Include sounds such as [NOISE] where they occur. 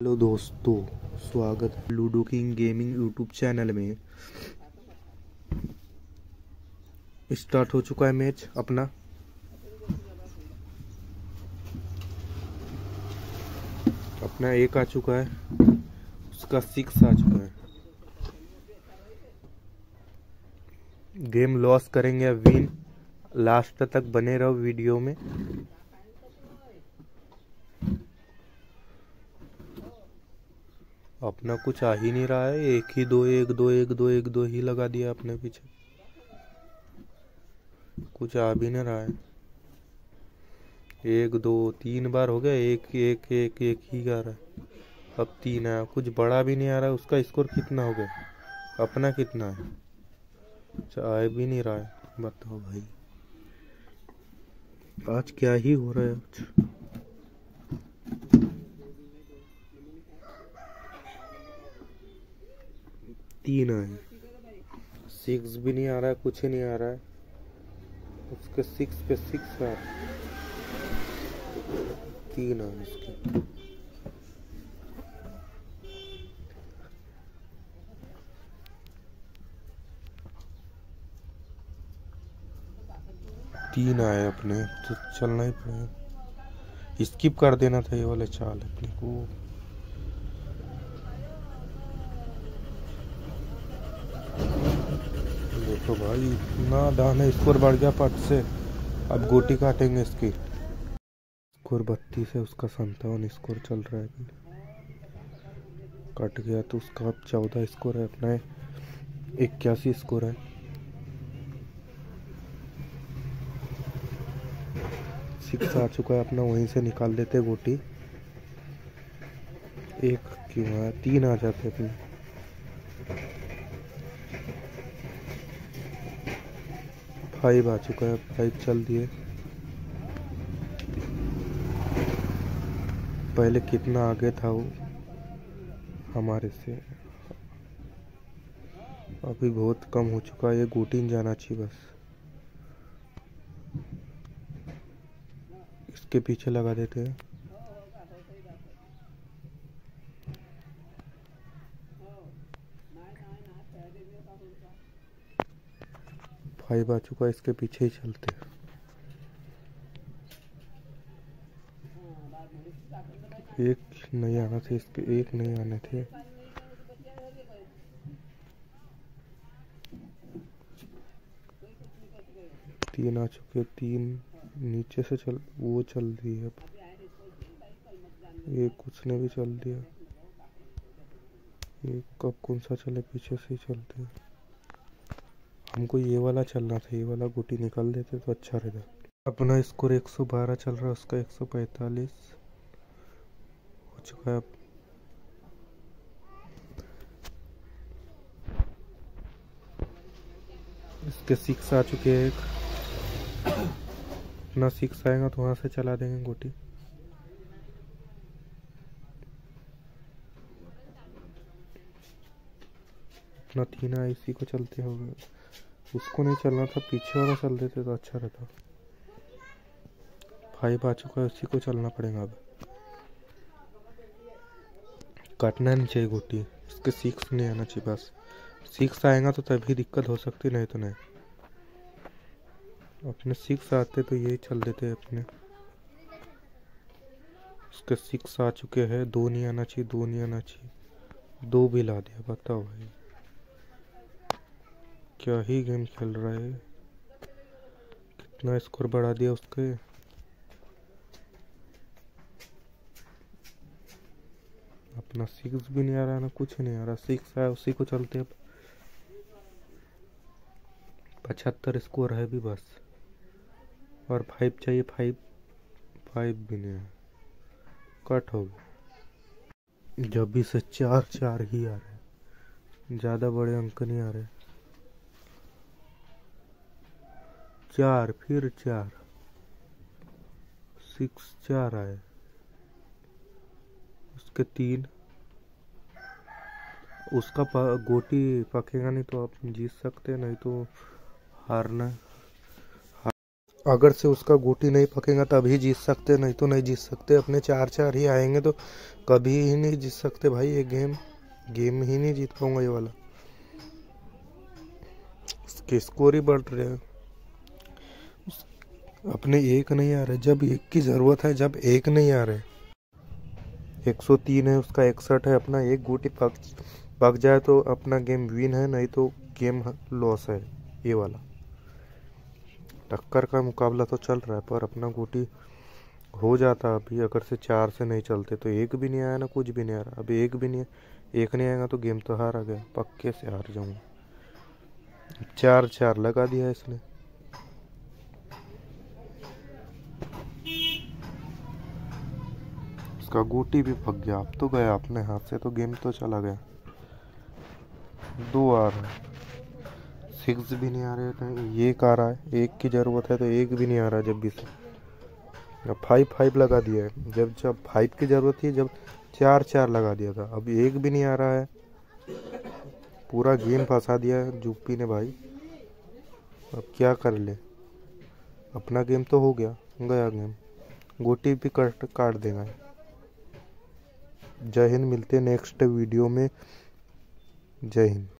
Hello दोस्तों, स्वागत। Ludo King gaming YouTube channel में। स्टार्ट हो चुका है मैच अपना। अपना एक आ चुका है, उसका सिक्स आ चुका है। गेम लॉस करेंगे विन लास्ट तक बने रहो वीडियो में। अपना कुछ आ ही नहीं रहा है। एक ही दो, एक दो एक दो एक दो ही लगा दिया अपने पीछे। कुछ आ भी नहीं रहा है। एक, दो, तीन बार हो गया। एक एक एक एक ही आ रहा है। अब तीन आया। कुछ बड़ा भी नहीं आ रहा। है उसका स्कोर कितना हो गया? अपना कितना है? अच्छा आए भी नहीं रहा है। बताओ भाई। आज क्या ही हो रहा है आज? तीन आए सिक्स भी नहीं आ रहा है कुछ नहीं आ रहा है। उसके सिक्स पे सिक्स आ तीन आए उसके। तीन आए अपने तो चलना ही पड़ेगा। स्किप कर देना था ये वाले चाल अपने को। देखो भाई इतना दाना स्कोर बढ़ गया पट से। अब गोटी काटेंगे इसकी। स्कोर बत्तीस है उसका संतावन स्कोर चल रहा है कट गया तो उसका अब चौदह स्कोर है, अपना इक्यासी स्कोर है। सिक्स आ चुका है, अपना वहीं से निकाल देते गोटी। एक क्यों आया तीन आ जाते अपने। फाइव आ चुका है, फाइव चल दिए। पहले कितना आगे था वो? हमारे से। अभी बहुत कम हो चुका है, ये गोटीन जाना चाहिए बस। इसके पीछे लगा देते हैं। फाइव आ चुका है इसके पीछे ही चलते हैं। एक नहीं आना थे, इसके एक नहीं आने थे। तीन आ चुके, तीन नीचे से चल, वो चल रही है। ये कुछ ने भी चल दिया। ये कब कौन सा चले, पीछे से ही चलते हैं। हमको ये वाला चलना था, ये वाला गुटी निकाल देते तो अच्छा रहता। अपना स्कोर 112 चल रहा है, उसका 145 हो चुका है इसके सिक्स आ चुके हैं एक। [COUGHS] अपना सिक्स आएगा तो वहाँ से चला देंगे गोटी। अपना है, इसी को चलते हो गए। उसको नहीं चलना था, पीछे वाला चल देते तो अच्छा रहता। फाइव आ चुका है, उसी को चलना पड़ेगा अब। काटना नहीं चाहिए गोटी। इसके सिक्स नहीं आना चाहिए बस। सिक्स आएगा तो तभी दिक्कत हो सकती नहीं तो नहीं। अपने सिक्स आते तो यही चल देते अपने। उसके सिक्स आ चुके हैं, दो नहीं आना चाहिए, दो नहीं आना चाहिए। दो भी ला दिया, बताओ भाई। क्या ही गेम खेल रहा है। कितना स्कोर बढ़ा दिया उसके। अपना सिक्स भी नहीं आ रहा ना कुछ नहीं आ रहा। सिक्स आया, उसी को चलते अब। पचहत्तर स्कोर है भी बस। और फाइव चाहिए फाइव फाइव भी नहीं कट हो गया। जब भी से चार चार ही आ रहे ज़्यादा बड़े अंक नहीं आ रहे। चार, फिर चार। सिक्स चार आए। उसके तीन। उसका गोटी पकेगा नहीं तो आप जीत सकते, नहीं तो हारना। हार अगर से उसका गोटी नहीं पकेगा तभी जीत सकते, नहीं तो नहीं जीत सकते। अपने चार चार ही आएँगे तो कभी ही नहीं जीत सकते भाई ये गेम गेम ही नहीं जीत पाऊँगा ये वाला। स्कोर ही बढ़ रहे हैं। अपने एक नहीं आ रहे, जब एक की ज़रूरत है, जब एक नहीं आ रहे। 103 है, उसका इकसठ है, अपना एक गोटी पक पक जाए तो अपना गेम विन है, नहीं तो गेम लॉस है, ये वाला। टक्कर का मुकाबला तो चल रहा है, पर अपना गोटी हो जाता अभी, अगर से चार से नहीं चलते तो एक भी नहीं आया ना, कुछ भी नहीं आ रहा। अभी एक भी नहीं, एक नहीं आएगा तो गेम तो हार आ गया, पक्के से हार जाऊँगा। चार चार लगा दिया इसने। उसका गोटी भी फक गया। अब तो गया अपने हाथ से तो गेम तो चला गया। दो आ रहा सिक्स भी नहीं आ रहे कहीं एक आ रहा है। एक की ज़रूरत है तो एक भी नहीं आ रहा जब भी से फाइव फाइव लगा दिया है। जब जब फाइव की ज़रूरत थी, जब चार चार लगा दिया था। अब एक भी नहीं आ रहा है। पूरा गेम फंसा दिया है जूपी ने भाई। अब क्या कर ले? अपना गेम तो हो गया। गया गेम गोटी भी कट, काट देगा जय हिंद मिलते हैं नेक्स्ट वीडियो में। जय हिंद।